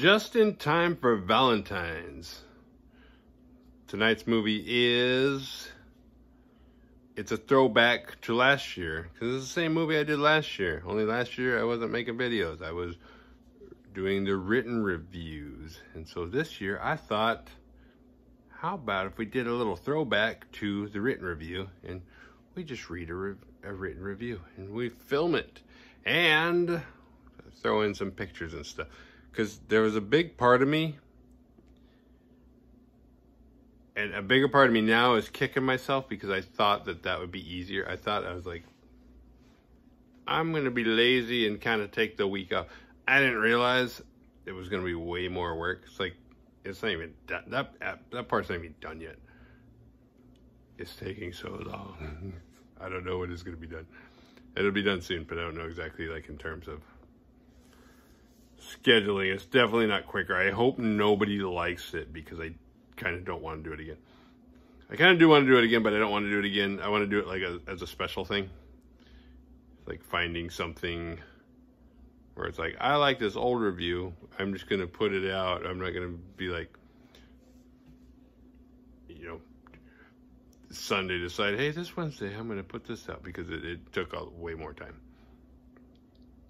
Just in time for Valentine's. Tonight's movie is it's a throwback to last year because it's the same movie I did last year. Only last year I wasn't making videos. I was doing the written reviews. And so this year I thought, how about if we did a little throwback to the written review and we just read a, re a written review and we film it and throw in some pictures and stuff. Because there was a big part of me and a bigger part of me now is kicking myself because I thought that that would be easier. I thought I was like, I'm going to be lazy and kind of take the week off. I didn't realize it was going to be way more work. It's like, it's not even done. That, that part's not even done yet. It's taking so long. I don't know when it's going to be done. It'll be done soon, but I don't know exactly like in terms of scheduling. It's definitely not quicker. I hope nobody likes it because I kind of don't want to do it again. I kind of do want to do it again, but I don't want to do it again. I want to do it like a, as a special thing. Like finding something where it's like, I like this old review. I'm just going to put it out. I'm not going to be like, you know, Sunday decide, hey, this Wednesday I'm going to put this out because it, it took a, way more time.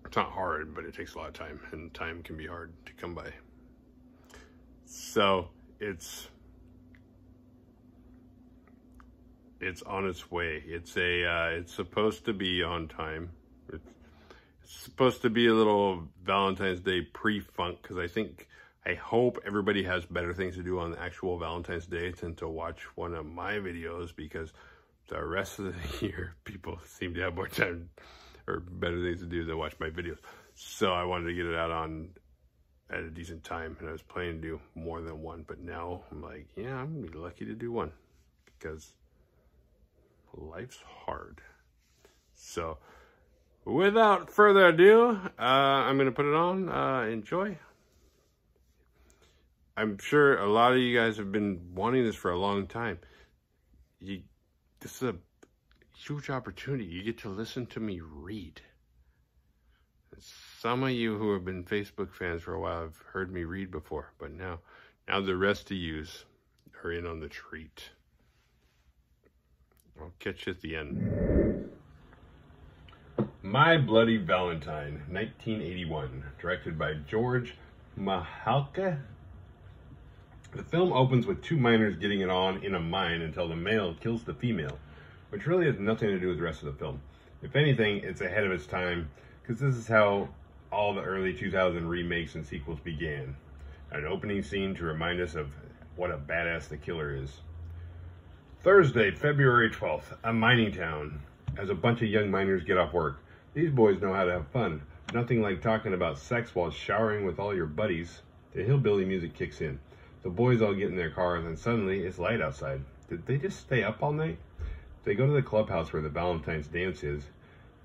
It's not hard, but it takes a lot of time and time can be hard to come by. So it's it's on its way. It's a, uh, it's supposed to be on time. It's supposed to be a little Valentine's Day pre-funk because I think, I hope everybody has better things to do on the actual Valentine's Day than to watch one of my videos because the rest of the year, people seem to have more time or better things to do than watch my videos. So I wanted to get it out on at a decent time and I was planning to do more than one, but now I'm like, yeah, I'm gonna be lucky to do one because life's hard. So, without further ado, uh, I'm going to put it on. Uh, enjoy. I'm sure a lot of you guys have been wanting this for a long time. You, this is a huge opportunity. You get to listen to me read. Some of you who have been Facebook fans for a while have heard me read before, but now, now the rest of yous are in on the treat. I'll catch you at the end. My Bloody Valentine, 1981, directed by George Mihalka. The film opens with two miners getting it on in a mine until the male kills the female, which really has nothing to do with the rest of the film. If anything, it's ahead of its time, because this is how all the early 2000 remakes and sequels began. An opening scene to remind us of what a badass the killer is. Thursday, February 12th, a mining town. As a bunch of young miners get off work, these boys know how to have fun. Nothing like talking about sex while showering with all your buddies. The hillbilly music kicks in. The boys all get in their cars and suddenly it's light outside. Did they just stay up all night? They go to the clubhouse where the Valentine's dance is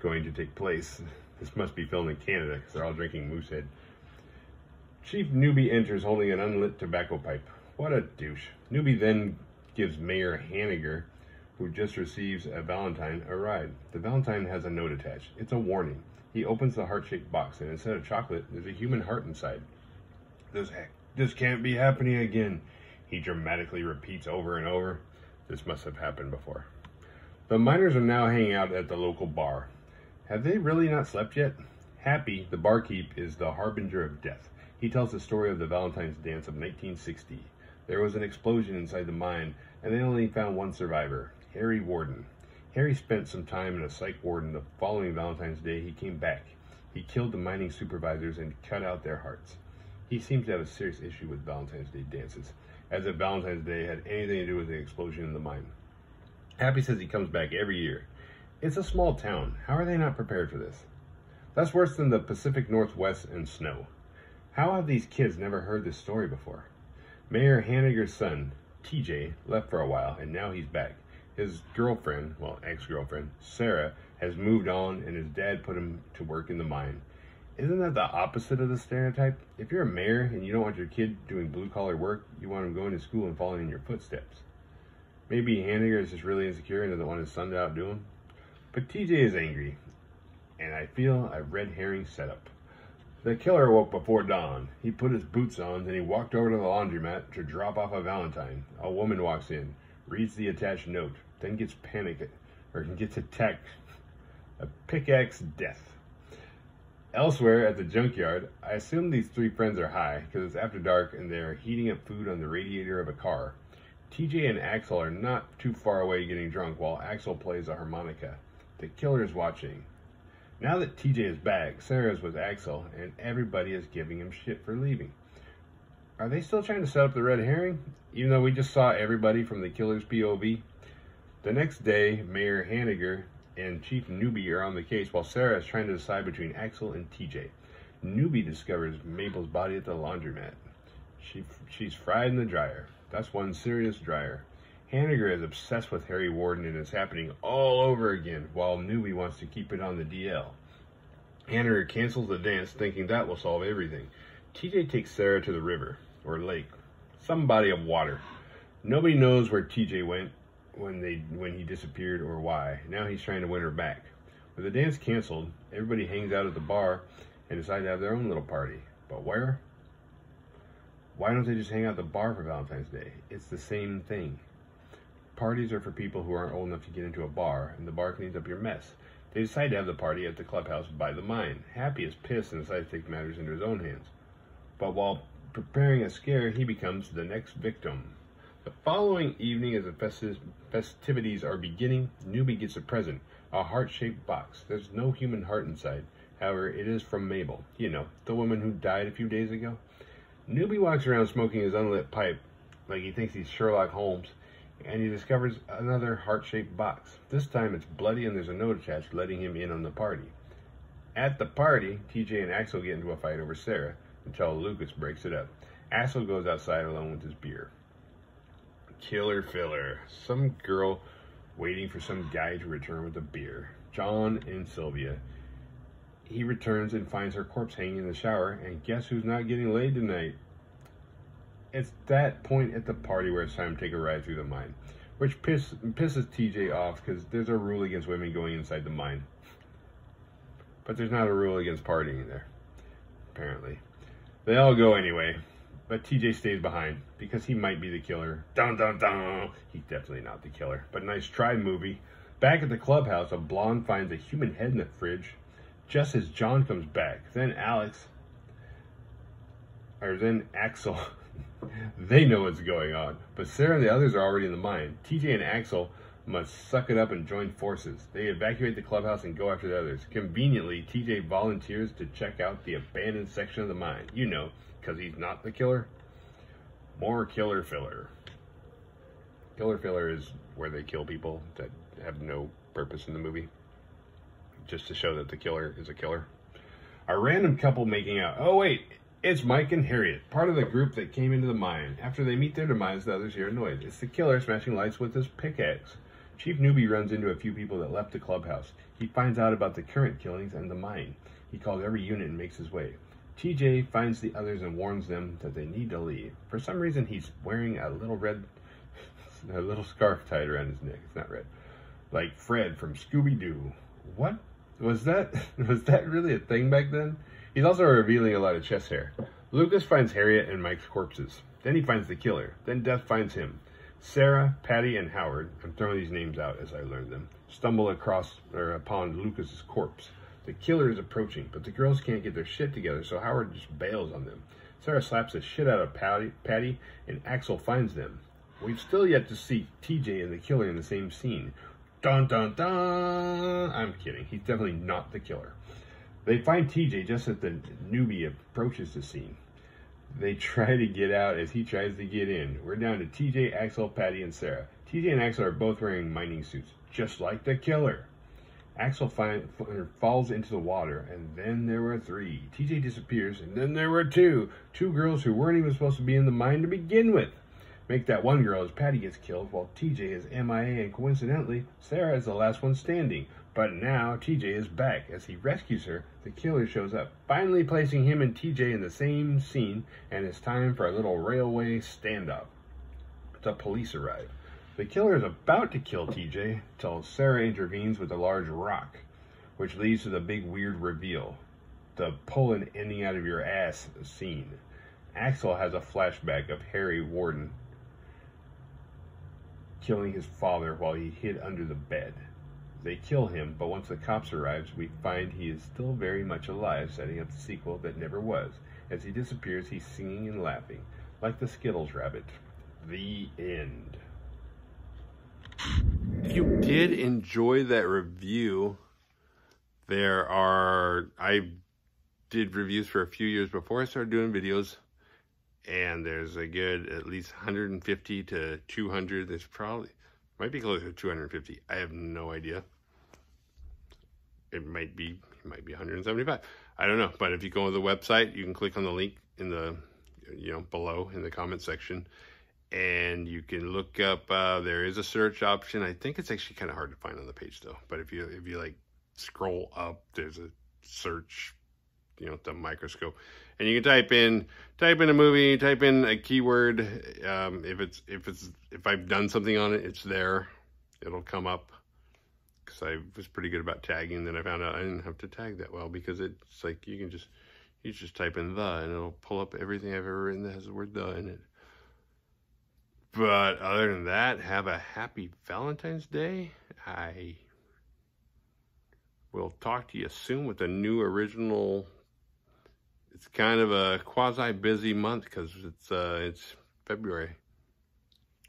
going to take place. This must be filmed in Canada because they're all drinking Moosehead. Chief Newby enters holding an unlit tobacco pipe. What a douche. Newby then gives Mayor Hanniger, who just receives a Valentine, a ride. The Valentine has a note attached. It's a warning. He opens the heart-shaped box, and instead of chocolate, there's a human heart inside. This, this can't be happening again, he dramatically repeats over and over. This must have happened before. The miners are now hanging out at the local bar. Have they really not slept yet? Happy, the barkeep, is the harbinger of death. He tells the story of the Valentine's dance of 1960. There was an explosion inside the mine, and they only found one survivor, Harry Warden. Harry spent some time in a psych ward, and the following Valentine's Day, he came back. He killed the mining supervisors and cut out their hearts. He seems to have a serious issue with Valentine's Day dances, as if Valentine's Day had anything to do with the explosion in the mine. Happy says he comes back every year. It's a small town. How are they not prepared for this? That's worse than the Pacific Northwest and snow. How have these kids never heard this story before? Mayor Hanniger's son, TJ, left for a while and now he's back. His girlfriend, well, ex-girlfriend, Sarah, has moved on and his dad put him to work in the mine. Isn't that the opposite of the stereotype? If you're a mayor and you don't want your kid doing blue collar work, you want him going to school and following in your footsteps. Maybe Hanniger is just really insecure and doesn't want his son to outdo him. But TJ is angry, and I feel a red herring setup. The killer woke before dawn. He put his boots on, then he walked over to the laundromat to drop off a Valentine. A woman walks in, reads the attached note, then gets panicked, or gets attacked. A pickaxe death. Elsewhere at the junkyard, I assume these three friends are high because it's after dark and they are heating up food on the radiator of a car. TJ and Axel are not too far away getting drunk while Axel plays a harmonica. The killer is watching. Now that TJ is back, Sarah's with Axel and everybody is giving him shit for leaving. Are they still trying to set up the red herring? Even though we just saw everybody from the killer's POV? The next day, Mayor Hanniger and Chief Newby are on the case while Sarah is trying to decide between Axel and TJ. Newby discovers Mabel's body at the laundromat. She, she's fried in the dryer. That's one serious dryer. Hanniger is obsessed with Harry Warden and it's happening all over again, while Newby wants to keep it on the DL. Hanniger cancels the dance, thinking that will solve everything. TJ takes Sarah to the river, or lake, some body of water. Nobody knows where TJ went, when they when he disappeared or why. Now he's trying to win her back. With the dance canceled, everybody hangs out at the bar and decide to have their own little party. But where? Why don't they just hang out at the bar for Valentine's Day? It's the same thing. Parties are for people who aren't old enough to get into a bar, and the bar cleans up your mess. They decide to have the party at the clubhouse by the mine. Happy is pissed and decides to take matters into his own hands. But while preparing a scare, he becomes the next victim. The following evening, as the festiv festivities are beginning, Newby gets a present, a heart-shaped box. There's no human heart inside. However, it is from Mabel. You know, the woman who died a few days ago. Newby walks around smoking his unlit pipe like he thinks he's Sherlock Holmes, and he discovers another heart-shaped box. This time it's bloody and there's a note attached letting him in on the party. At the party, TJ and Axel get into a fight over Sarah until Lucas breaks it up. Axel goes outside alone with his beer. Killer filler. Some girl waiting for some guy to return with a beer. John and Sylvia. He returns and finds her corpse hanging in the shower, and guess who's not getting laid tonight? It's that point at the party where it's time to take a ride through the mine, which piss, pisses TJ off because there's a rule against women going inside the mine. But there's not a rule against partying there, apparently. They all go anyway. But TJ stays behind because he might be the killer. Dun dun dun. He's definitely not the killer. But nice try, movie. Back at the clubhouse, a blonde finds a human head in the fridge just as John comes back. Then Alex, or then Axel, they know what's going on. But Sarah and the others are already in the mine. TJ and Axel must suck it up and join forces. They evacuate the clubhouse and go after the others. Conveniently, TJ volunteers to check out the abandoned section of the mine. You know, because he's not the killer. More killer filler. Killer filler is where they kill people that have no purpose in the movie. Just to show that the killer is a killer. A random couple making out. Oh, wait. It's Mike and Harriet, part of the group that came into the mine. After they meet their demise, the others hear a noise. It's the killer smashing lights with his pickaxe. Chief Newby runs into a few people that left the clubhouse. He finds out about the current killings and the mine. He calls every unit and makes his way. TJ finds the others and warns them that they need to leave. For some reason, he's wearing a little red, a little scarf tied around his neck. It's not red, like Fred from Scooby Doo. What was that? Was that really a thing back then? He's also revealing a lot of chest hair. Lucas finds Harriet and Mike's corpses. Then he finds the killer. Then death finds him. Sarah, Patty, and Howard, I'm throwing these names out as I learned them, stumble across or upon Lucas's corpse. The killer is approaching, but the girls can't get their shit together, so Howard just bails on them. Sarah slaps the shit out of Patty, Patty and Axel finds them. We've still yet to see TJ and the killer in the same scene. Dun dun dun! I'm kidding. He's definitely not the killer. They find TJ just as the Newby approaches the scene. They try to get out as he tries to get in. We're down to TJ, Axel, Patty, and Sarah. TJ and Axel are both wearing mining suits, just like the killer. Axel find, falls into the water, and then there were three. TJ disappears, and then there were two. Two girls who weren't even supposed to be in the mine to begin with. Make that one girl as Patty gets killed, while TJ is MIA, and coincidentally, Sarah is the last one standing. But now TJ is back. As he rescues her, the killer shows up, finally placing him and TJ in the same scene, and it's time for a little railway standoff. The police arrive. The killer is about to kill TJ until Sarah intervenes with a large rock, which leads to the big weird reveal the pulling ending out of your ass scene. Axel has a flashback of Harry Warden killing his father while he hid under the bed. They kill him, but once the cops arrive, we find he is still very much alive, setting up the sequel that never was. As he disappears, he's singing and laughing, like the Skittles rabbit. The end. If you did enjoy that review, there are I did reviews for a few years before I started doing videos and there's a good at least 150 to 200 there's probably might be closer to 250 i have no idea. It might be it might be 175 i don't know but if you go to the website you can click on the link in the you know below in the comment section and you can look up uh, there is a search option. I think it's actually kind of hard to find on the page though but if you if you like scroll up there's a search you know the microscope. And you can type in type in a movie type in a keyword um, if it's if it's if i've done something on it it's there. It'll come up. Because i was pretty good about tagging then i found out i didn't have to tag that well because it's like you can just you just type in the and it'll pull up everything i've ever written that has the word the in it. But other than that have a happy valentine's day. I will talk to you soon with a new original it's kind of a quasi busy month because it's uh, it's February.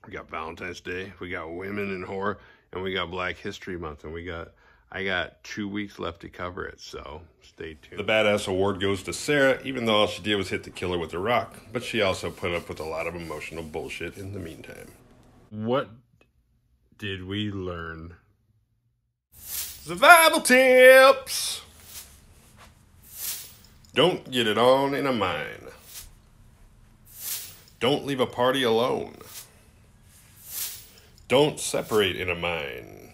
We got Valentine's Day, we got Women in Horror, and we got Black History Month, and we got I got two weeks left to cover it, so stay tuned. The Badass Award goes to Sarah, even though all she did was hit the killer with a rock, but she also put up with a lot of emotional bullshit in the meantime. What did we learn? Survival tips! Don't get it on in a mine. Don't leave a party alone. Don't separate in a mine.